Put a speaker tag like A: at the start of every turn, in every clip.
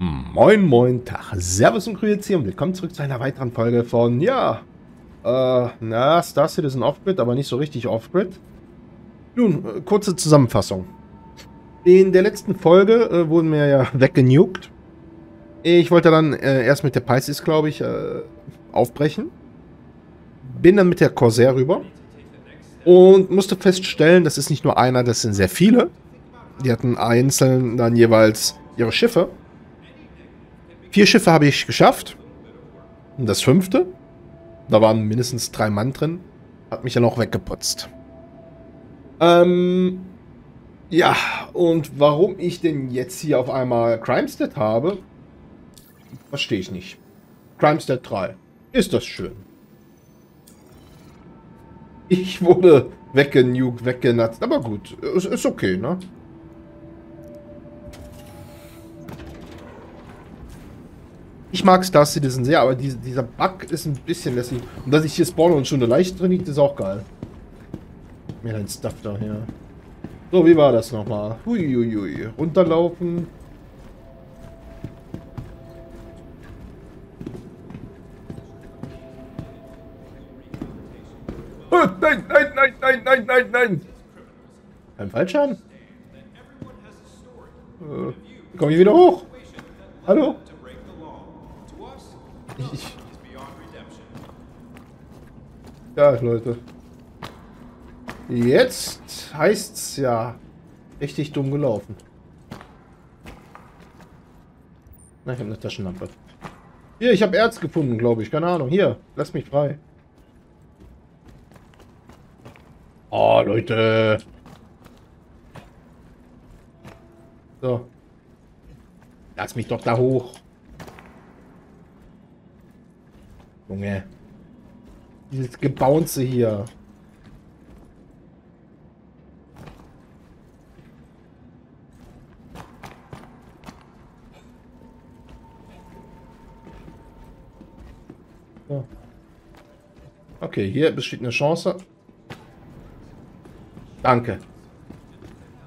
A: Moin, moin, Tag. Servus und Grüezi und willkommen zurück zu einer weiteren Folge von, ja, äh, na, Star Citizen Off-Grid, aber nicht so richtig Off-Grid. Nun, äh, kurze Zusammenfassung. In der letzten Folge äh, wurden wir ja weggenugt. Ich wollte dann äh, erst mit der Pisces, glaube ich, äh, aufbrechen. Bin dann mit der Corsair rüber. Und musste feststellen, das ist nicht nur einer, das sind sehr viele. Die hatten einzeln dann jeweils ihre Schiffe. Vier Schiffe habe ich geschafft. Und das fünfte, da waren mindestens drei Mann drin, hat mich ja noch weggeputzt. Ähm, ja, und warum ich denn jetzt hier auf einmal Crimestead habe, verstehe ich nicht. Crimestead 3. Ist das schön. Ich wurde weggenugt, weggenatzt, aber gut, ist, ist okay, ne? Ich mag Star Citizen sehr, aber die, dieser Bug ist ein bisschen lässig. Und dass ich hier spawne und schon eine Leiche drin liegt, ist auch geil. Mir dein Stuff da her. So, wie war das nochmal? Huiuiui. Runterlaufen. Oh, nein, nein, nein, nein, nein, nein, nein. Ein Fallschaden? Äh, komm ich wieder hoch? Hallo? Ich, ja, Leute. Jetzt heißt's ja richtig dumm gelaufen. Na, ich habe eine Taschenlampe. Hier, ich habe Erz gefunden, glaube ich. Keine Ahnung. Hier, lass mich frei. Oh, Leute. So. Lass mich doch da hoch. Junge. Dieses Gebounce hier. So. Okay, hier besteht eine Chance. Danke.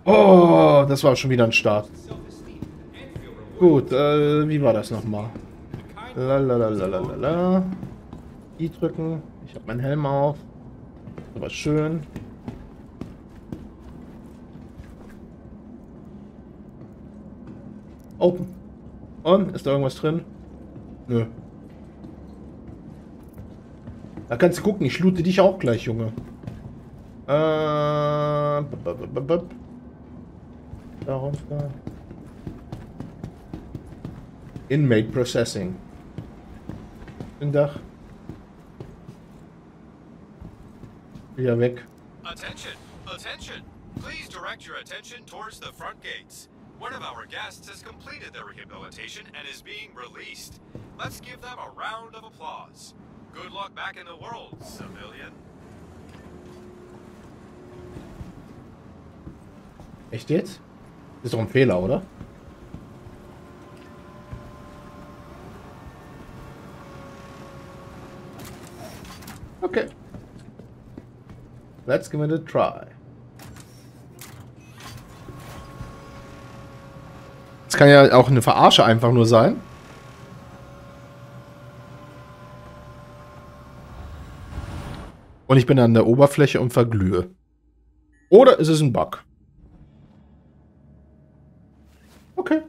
A: Oh, das war schon wieder ein Start. Gut, äh, wie war das nochmal? Lalalala. I drücken. Ich habe meinen Helm auf. Aber schön. Open. Und? Ist da irgendwas drin? Nö. Da kannst du gucken. Ich loote dich auch gleich, Junge. Äh. Darauf da. Inmate Processing. Guten Tag. Wieder weg.
B: Attention! Attention! Please direct your attention towards the front gates. One of our guests has completed their rehabilitation and is being released. Let's give them a round of applause. Good luck back in the world, civilian.
A: Echt jetzt? Ist doch ein Fehler, oder? Let's give it a try. Das kann ja auch eine Verarsche einfach nur sein. Und ich bin an der Oberfläche und verglühe. Oder ist es ein Bug? Okay.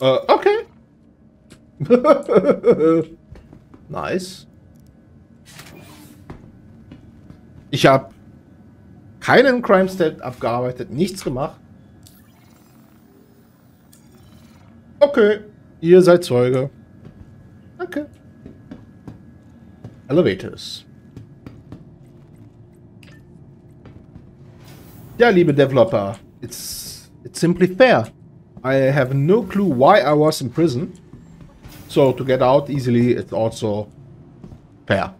A: Äh, okay. nice. Ich habe keinen Crime Stat abgearbeitet, nichts gemacht. Okay, ihr seid Zeuge. Danke. Elevators. Ja, liebe Developer, it's it's simply fair. I have no clue why I was in prison. So to get out easily, it's also fair.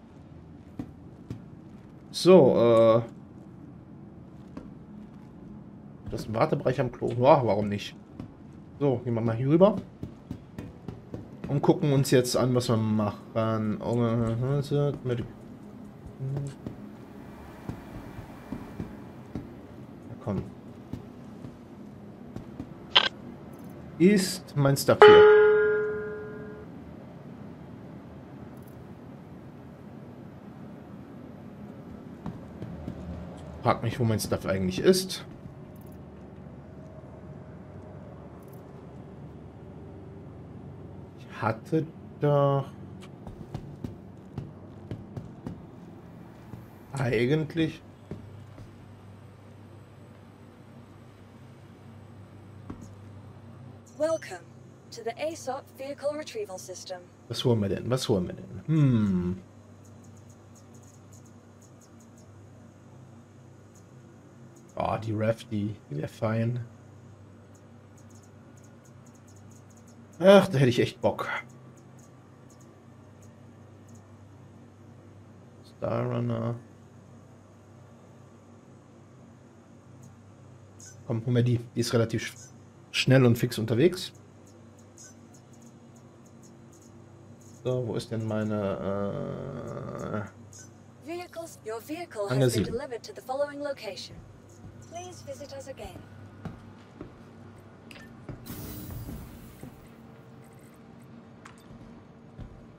A: So, äh. Das ist ein Wartebereich am Klo. Ja, warum nicht? So, gehen wir mal hier rüber. Und gucken uns jetzt an, was wir machen. Oh, mit komm. ist mein Stuff hier? Frag mich, wo mein Stuff eigentlich ist. Ich hatte doch... Eigentlich...
C: Welcome to the ASOP Vehicle Retrieval System.
A: Was holen wir denn? Was holen wir denn? Hm. Die Ref, die, die wäre fein. Ach, da hätte ich echt Bock. Star Runner. Komm, hol mir die. Die ist relativ schnell und fix unterwegs. So, wo ist denn meine...
C: Vehicles, your vehicle has
A: Angesiedelt.
C: Please visit us again.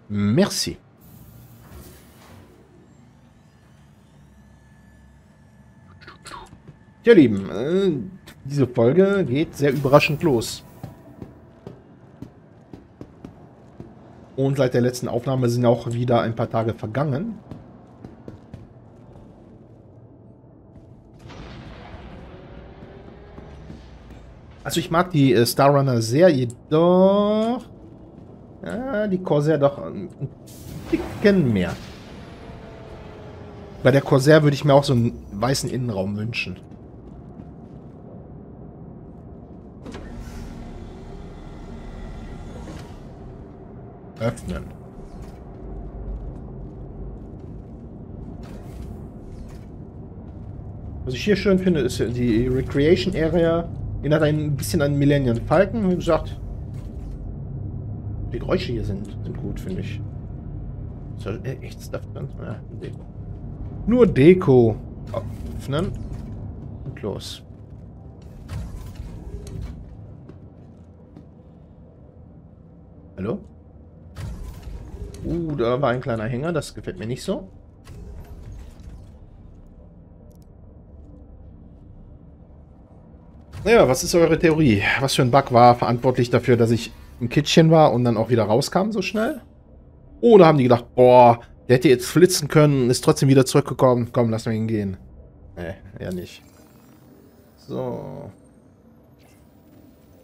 A: Merci. Ja, Lieben, äh, diese Folge geht sehr überraschend los. Und seit der letzten Aufnahme sind auch wieder ein paar Tage vergangen. Also ich mag die äh, Star Runner sehr, jedoch... Ja, die Corsair doch ein Ticken mehr. Bei der Corsair würde ich mir auch so einen weißen Innenraum wünschen. Öffnen. Was ich hier schön finde, ist die Recreation Area. Hat ein bisschen an Millennium Falcon. Wie gesagt, die Geräusche hier sind, sind gut, finde ich. Ist da echt Stuff drin? Ja, Deko. Nur Deko. Öffnen. Und los. Hallo? Uh, da war ein kleiner Hänger. Das gefällt mir nicht so. Naja, was ist eure Theorie? Was für ein Bug war verantwortlich dafür, dass ich im Kitchen war und dann auch wieder rauskam so schnell? Oder haben die gedacht, boah, der hätte jetzt flitzen können ist trotzdem wieder zurückgekommen. Komm, lass mal ihn gehen. Nee, eher nicht. So.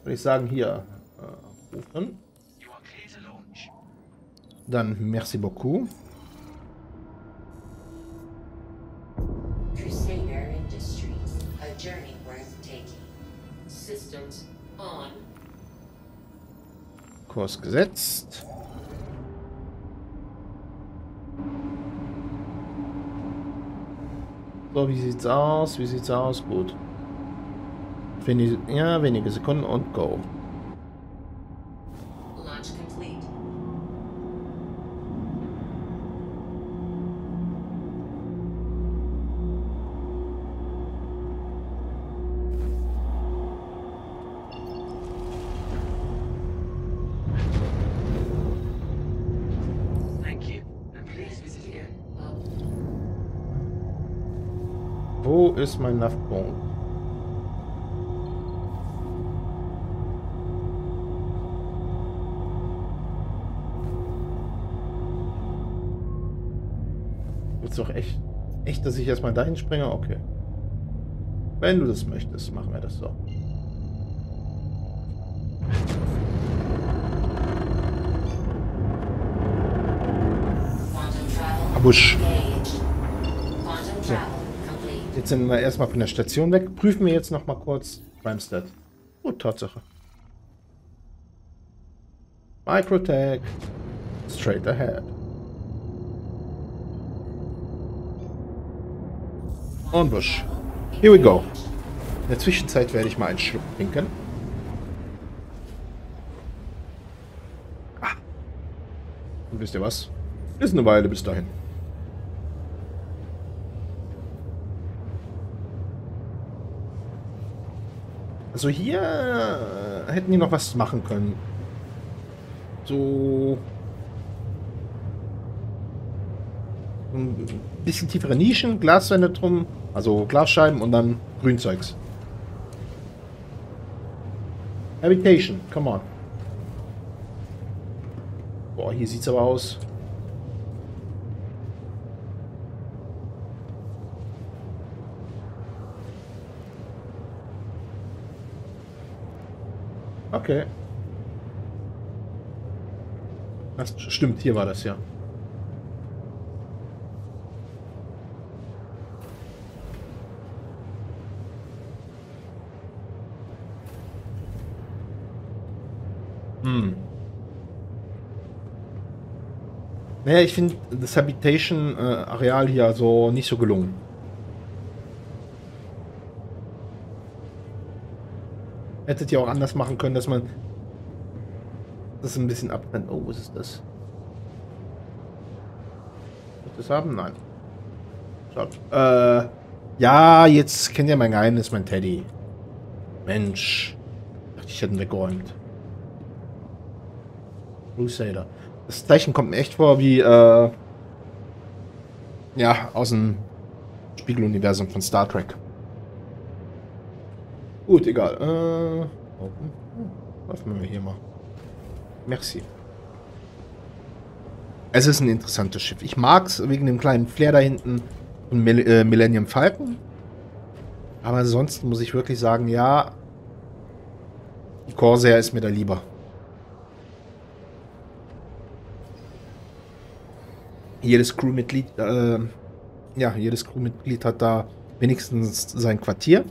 A: Würde ich sagen, hier. Äh, rufen. Dann merci beaucoup.
D: Crusader
A: Kurs gesetzt. So, wie sieht's aus? Wie sieht's aus? Gut. Wenige, ja, wenige Sekunden und go. Ist mein Navpunkt? Willst doch echt, echt, dass ich erstmal dahin springe? Okay. Wenn du das möchtest, machen wir das so.
D: Quantum
A: Sind wir erstmal von der Station weg. Prüfen wir jetzt noch mal kurz Primestat. Gut, Tatsache. Microtech. Straight ahead. Onbusch. Here we go. In der Zwischenzeit werde ich mal einen Schluck trinken. Ah. Und wisst ihr was? Ist eine Weile bis dahin. Also hier äh, hätten die noch was machen können. So ein bisschen tiefere Nischen, Glaswände drum, also Glasscheiben und dann Grünzeugs. Habitation, come on. Boah, hier sieht's aber aus. Okay. Das stimmt, hier war das ja. Hm. Naja, ich finde das Habitation-Areal hier so nicht so gelungen. Hättet ihr auch anders machen können, dass man das ein bisschen abtrennt. Oh, was ist das? Das haben? Nein. Schaut. Äh, ja, jetzt kennt ihr mein Geheimnis, mein Teddy. Mensch. Dachte, ich hätte ihn weggeräumt. Crusader. Das Zeichen kommt mir echt vor wie, äh, ja, aus dem Spiegeluniversum von Star Trek. Gut, egal. Äh, oh, öffnen wir hier mal. Merci. Es ist ein interessantes Schiff. Ich mag es wegen dem kleinen Flair da hinten und Mill äh, Millennium Falcon. Aber ansonsten muss ich wirklich sagen, ja, die Corsair ist mir da lieber. jedes Crewmitglied, äh, ja, jedes Crewmitglied hat da wenigstens sein Quartier.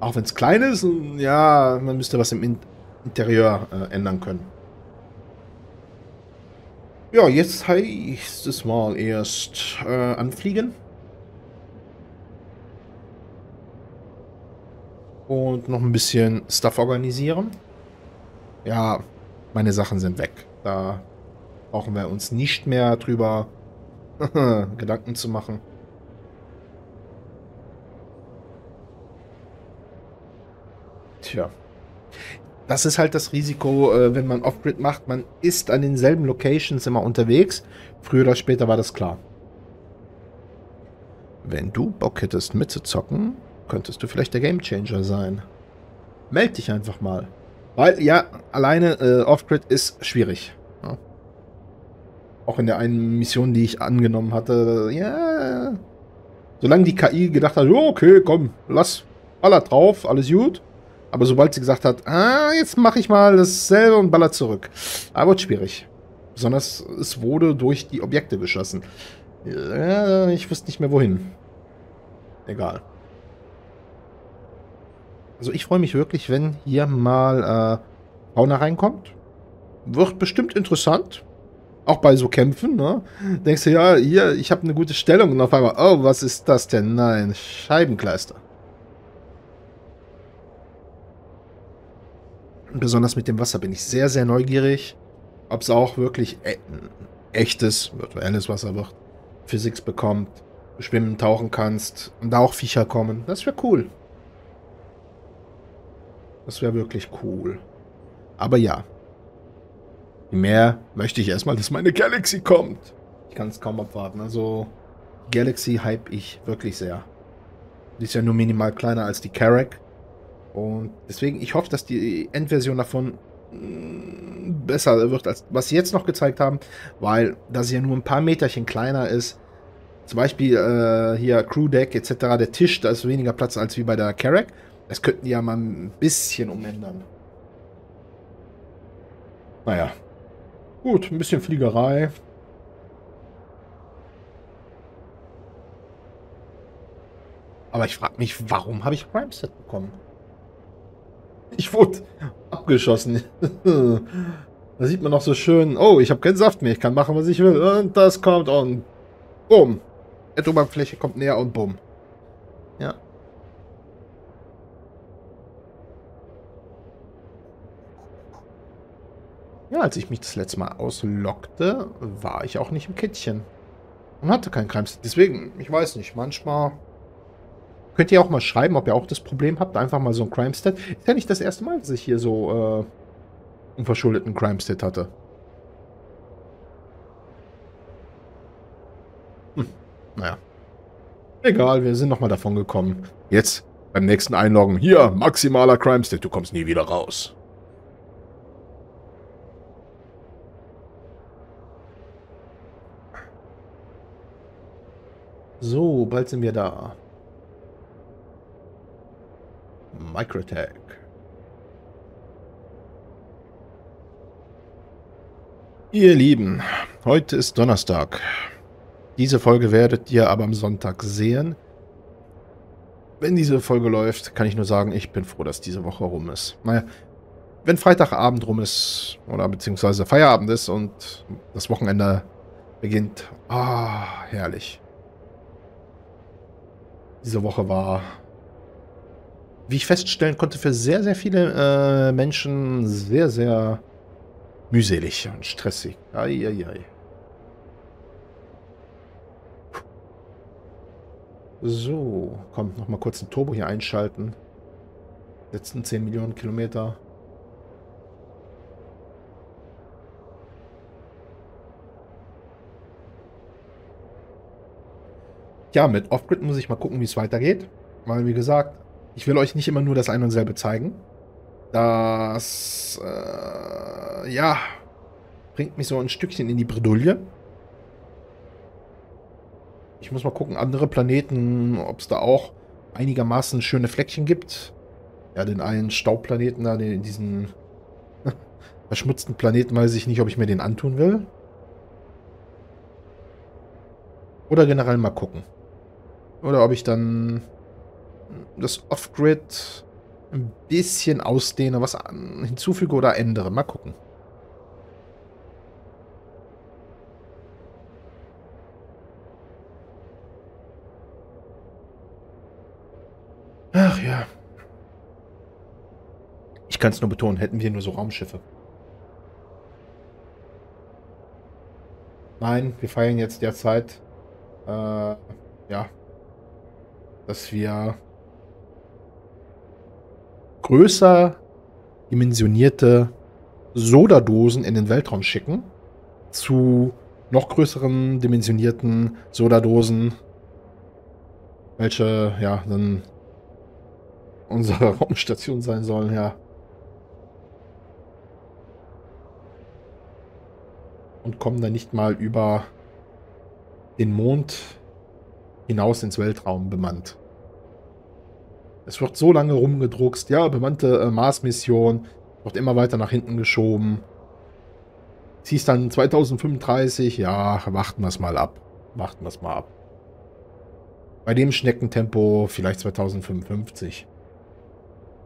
A: Auch wenn es klein ist, ja, man müsste was im In Interieur äh, ändern können. Ja, jetzt heißt es mal erst äh, anfliegen. Und noch ein bisschen Stuff organisieren. Ja, meine Sachen sind weg. Da brauchen wir uns nicht mehr drüber Gedanken zu machen. Tja. Das ist halt das Risiko, äh, wenn man Off-Grid macht. Man ist an denselben Locations immer unterwegs. Früher oder später war das klar. Wenn du Bock hättest mitzuzocken, könntest du vielleicht der Gamechanger sein. Meld dich einfach mal. Weil, ja, alleine äh, Off-Grid ist schwierig. Ja. Auch in der einen Mission, die ich angenommen hatte, ja. Solange die KI gedacht hat, okay, komm, lass, baller drauf, alles gut. Aber sobald sie gesagt hat, ah, jetzt mache ich mal dasselbe und baller zurück. Aber wird schwierig. Besonders es wurde durch die Objekte geschossen. Ja, ich wusste nicht mehr wohin. Egal. Also ich freue mich wirklich, wenn hier mal äh, Fauna reinkommt. Wird bestimmt interessant. Auch bei so Kämpfen, ne? Denkst du, ja, hier, ich habe eine gute Stellung und auf einmal, oh, was ist das denn? Nein, Scheibenkleister. Besonders mit dem Wasser bin ich sehr, sehr neugierig, ob es auch wirklich e echtes, virtuelles Wasser wird. Physics bekommt, schwimmen, tauchen kannst und da auch Viecher kommen. Das wäre cool. Das wäre wirklich cool. Aber ja, Mehr möchte ich erstmal, dass meine Galaxy kommt. Ich kann es kaum abwarten. Also, Galaxy hype ich wirklich sehr. Die ist ja nur minimal kleiner als die Carrack. Und deswegen, ich hoffe, dass die Endversion davon mm, besser wird, als was sie jetzt noch gezeigt haben, weil da sie ja nur ein paar Meterchen kleiner ist. Zum Beispiel äh, hier Crew Deck etc. Der Tisch, da ist weniger Platz als wie bei der Carrack. Das könnten die ja mal ein bisschen umändern. Naja, Gut, ein bisschen Fliegerei. Aber ich frage mich, warum habe ich Crime Set bekommen? Ich wurde abgeschossen. da sieht man noch so schön, oh, ich habe keinen Saft mehr, ich kann machen, was ich will. Und das kommt und bumm. Erdoberfläche kommt näher und bumm. Ja. Ja, als ich mich das letzte Mal auslockte, war ich auch nicht im Kittchen. Und hatte kein Krems. Deswegen, ich weiß nicht, manchmal Könnt ihr auch mal schreiben, ob ihr auch das Problem habt, einfach mal so ein Crime-Stat. Ist ja nicht das erste Mal, dass ich hier so äh, unverschuldeten Crime-Stat hatte. Hm, naja. Egal, wir sind nochmal davon gekommen. Jetzt beim nächsten Einloggen. Hier, maximaler Crime-Stat, du kommst nie wieder raus. So, bald sind wir da. Microtech. Ihr Lieben, heute ist Donnerstag. Diese Folge werdet ihr aber am Sonntag sehen. Wenn diese Folge läuft, kann ich nur sagen, ich bin froh, dass diese Woche rum ist. Naja, wenn Freitagabend rum ist, oder beziehungsweise Feierabend ist und das Wochenende beginnt, ah, herrlich. Diese Woche war, wie ich feststellen konnte, für sehr, sehr viele äh, Menschen sehr, sehr mühselig und stressig. Eieiei. So, komm, nochmal kurz ein Turbo hier einschalten. Letzten 10 Millionen Kilometer. Ja, mit Off-Grid muss ich mal gucken, wie es weitergeht. Weil, wie gesagt, ich will euch nicht immer nur das eine und selbe zeigen. Das, äh, ja, bringt mich so ein Stückchen in die Bredouille. Ich muss mal gucken, andere Planeten, ob es da auch einigermaßen schöne Fleckchen gibt. Ja, den einen Staubplaneten da, den, diesen verschmutzten Planeten, weiß ich nicht, ob ich mir den antun will. Oder generell mal gucken. Oder ob ich dann das Off-Grid ein bisschen ausdehne, was hinzufüge oder ändere. Mal gucken. Ach ja. Ich kann es nur betonen, hätten wir nur so Raumschiffe. Nein, wir feiern jetzt derzeit, äh, ja, dass wir größer dimensionierte Sodadosen in den Weltraum schicken zu noch größeren dimensionierten Sodadosen, welche ja dann unsere Raumstation sein sollen, ja. Und kommen dann nicht mal über den Mond hinaus ins Weltraum bemannt. Es wird so lange rumgedruckst, ja, bemannte äh, Mars-Mission, wird immer weiter nach hinten geschoben. Sie ist dann 2035, ja, warten wir es mal ab. Warten wir es mal ab. Bei dem Schneckentempo vielleicht 2055.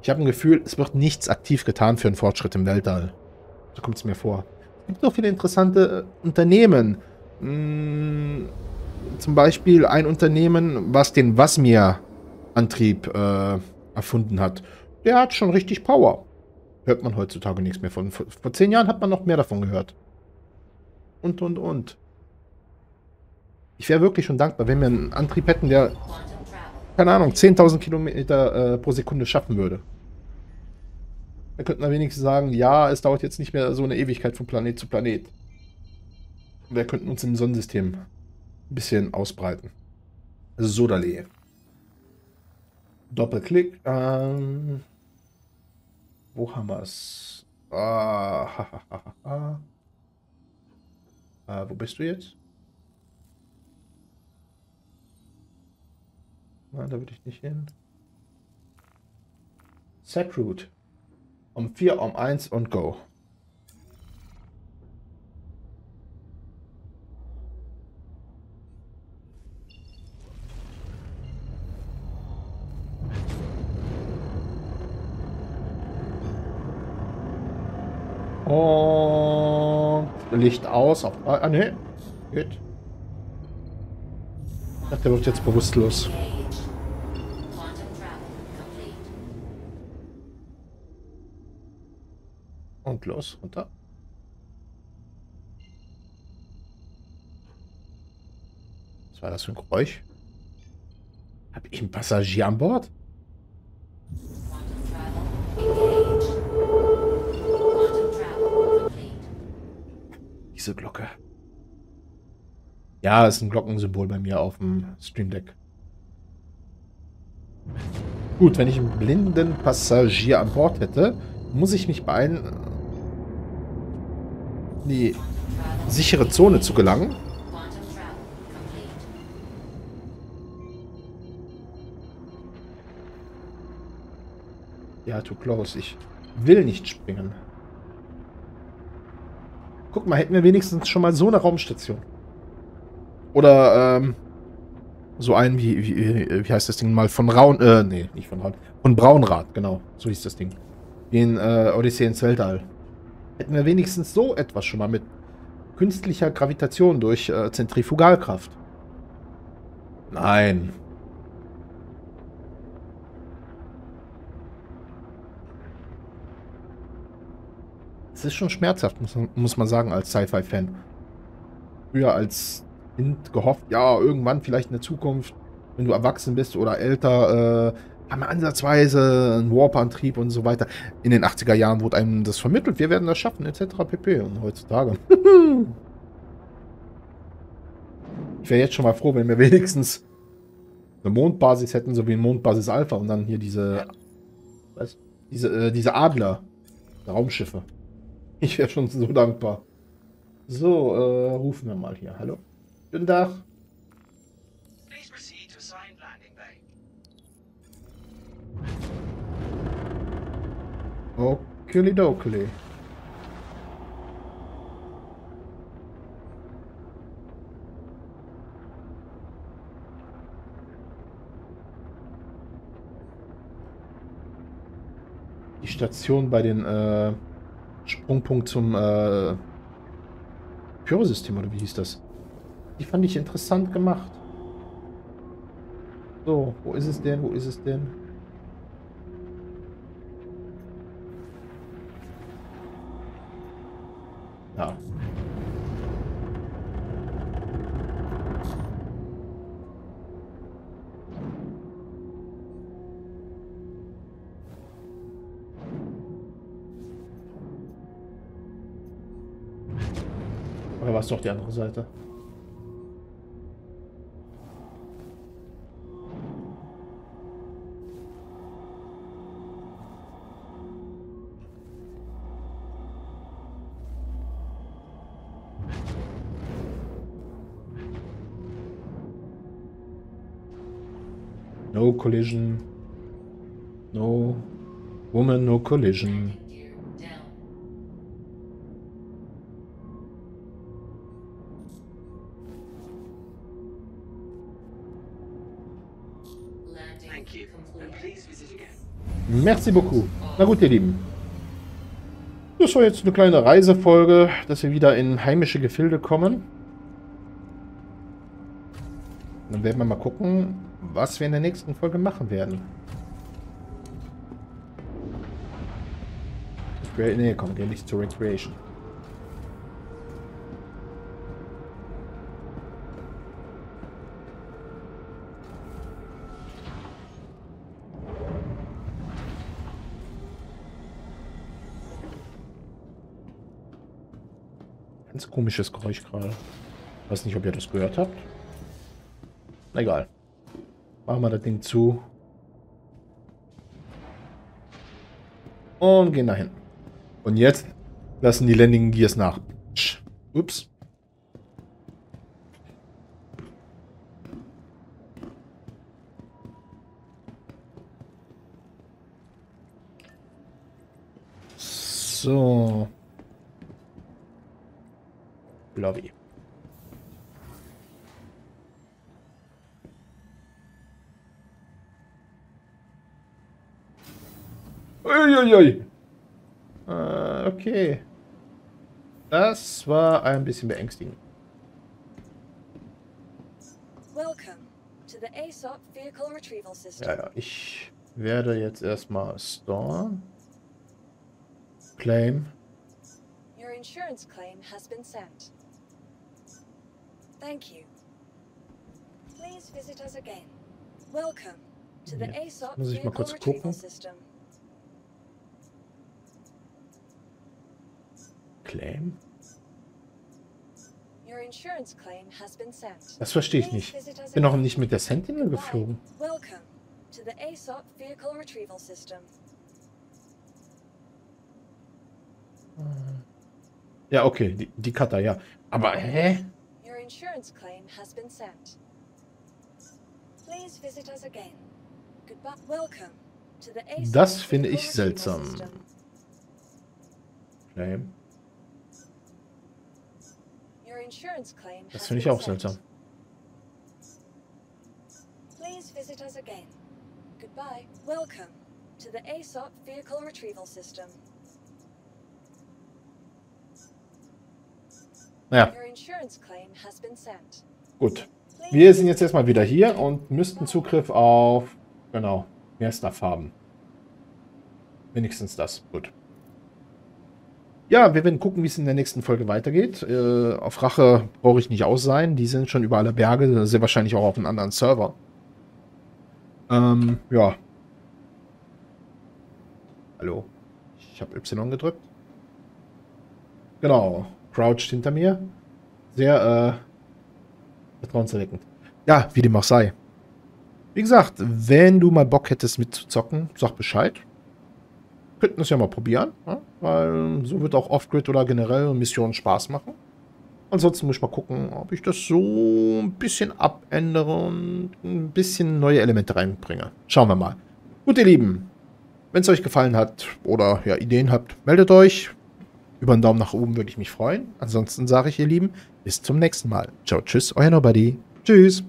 A: Ich habe ein Gefühl, es wird nichts aktiv getan für einen Fortschritt im Weltall. So kommt es mir vor. Es gibt so viele interessante äh, Unternehmen. Hm, zum Beispiel ein Unternehmen, was den Wasmir-Antrieb äh, erfunden hat. Der hat schon richtig Power. Hört man heutzutage nichts mehr von. Vor, vor zehn Jahren hat man noch mehr davon gehört. Und, und, und. Ich wäre wirklich schon dankbar, wenn wir einen Antrieb hätten, der, keine Ahnung, 10.000 Kilometer äh, pro Sekunde schaffen würde. Wir könnten da wenigstens sagen, ja, es dauert jetzt nicht mehr so eine Ewigkeit von Planet zu Planet. Wir könnten uns im Sonnensystem ein bisschen ausbreiten. Also. Doppelklick. Ähm, wo haben wir es? Ah, äh, wo bist du jetzt? Na, da würde ich nicht hin. Set. Um 4, um 1 und go. Und Licht aus. Auf, ah, ne. Geht. Ach, der wird jetzt bewusstlos. Und los, runter. Was war das für ein Geräusch? Habe ich einen Passagier an Bord? Diese Glocke. Ja, ist ein Glockensymbol bei mir auf dem Stream Deck. Gut, wenn ich einen blinden Passagier an Bord hätte, muss ich mich beeilen, in die sichere Zone zu gelangen. Ja, too close. Ich will nicht springen. Guck mal, hätten wir wenigstens schon mal so eine Raumstation. Oder, ähm, so einen wie, wie, wie heißt das Ding mal? Von Raun, äh, nee, nicht von Raun. Von Braunrad, genau. So hieß das Ding. In äh, Odyssee ins Weltall. Hätten wir wenigstens so etwas schon mal mit künstlicher Gravitation durch äh, Zentrifugalkraft. Nein. Es ist schon schmerzhaft, muss man, muss man sagen, als Sci-Fi-Fan. Früher als Kind gehofft, ja, irgendwann vielleicht in der Zukunft, wenn du erwachsen bist oder älter, äh, haben wir ansatzweise einen Warp-Antrieb und so weiter. In den 80er Jahren wurde einem das vermittelt, wir werden das schaffen, etc. pp. Und heutzutage. ich wäre jetzt schon mal froh, wenn wir wenigstens eine Mondbasis hätten, so wie ein Mondbasis Alpha und dann hier diese, was? Diese, äh, diese Adler, Raumschiffe. Ich wäre schon so dankbar. So, äh, rufen wir mal hier. Hallo? Guten Tag. Okilidokili. Die Station bei den äh, Sprungpunkt zum äh, Pyrosystem, oder wie hieß das? Die fand ich interessant gemacht. So, wo ist es denn? Wo ist es denn? Ja. Es doch die andere Seite? No collision. No woman, no collision. Merci beaucoup. Na gut, ihr Lieben. Das war jetzt eine kleine Reisefolge, dass wir wieder in heimische Gefilde kommen. Dann werden wir mal gucken, was wir in der nächsten Folge machen werden. Nee, komm, geh nicht zur Recreation. Komisches Geräusch gerade. Weiß nicht, ob ihr das gehört habt. Egal. Machen wir das Ding zu. Und gehen dahin. Und jetzt lassen die Landing Gears nach. Ups. So. Lobby. Uiuiui. Äh, okay. Das war ein bisschen beängstigend.
C: Welcome to the ASOP Vehicle Retrieval System.
A: Ja, ja, ich werde jetzt erstmal Store. Claim.
C: Your insurance claim has been sent. Thank you. Please visit us again. Welcome to the ASOP
A: muss ich mal kurz gucken. Claim?
C: Your insurance claim has been sent.
A: Das verstehe ich nicht.
C: us
A: Bin noch
C: again.
A: nicht mit der Sentinel geflogen.
C: Welcome to the ASOP Vehicle Retrieval System.
A: Ja, okay, die, die Cutter, ja. Aber, hä?
C: Insurance claim has been sent. Please visit us again. Goodbye. Welcome to the ASOP
A: Das finde
C: Vehicle
A: ich
C: Retrieval
A: seltsam.
C: System.
A: Claim.
C: Your insurance claim
A: Das finde ich auch seltsam.
C: Please visit us again. Goodbye. Welcome to the ASOP Vehicle Retrieval System.
A: Naja, gut. Wir sind jetzt erstmal wieder hier und müssten Zugriff auf, genau, mehr Stuff haben. Wenigstens das. Gut. Ja, wir werden gucken, wie es in der nächsten Folge weitergeht. Äh, auf Rache brauche ich nicht aus sein. Die sind schon über alle Berge, sehr wahrscheinlich auch auf einem anderen Server. Ähm, ja. Hallo. Ich habe Y gedrückt. Genau. Crouched hinter mir. Sehr, äh, vertrauenserweckend. Ja, wie dem auch sei. Wie gesagt, wenn du mal Bock hättest mitzuzocken, sag Bescheid. Könnten es ja mal probieren, ja? weil so wird auch Off-Grid oder generell Missionen Spaß machen. Ansonsten muss ich mal gucken, ob ich das so ein bisschen abändere und ein bisschen neue Elemente reinbringe. Schauen wir mal. Gut, ihr Lieben, wenn es euch gefallen hat oder ja, Ideen habt, meldet euch. Über einen Daumen nach oben würde ich mich freuen. Ansonsten sage ich, ihr Lieben, bis zum nächsten Mal. Ciao, tschüss, euer Nobody. Tschüss.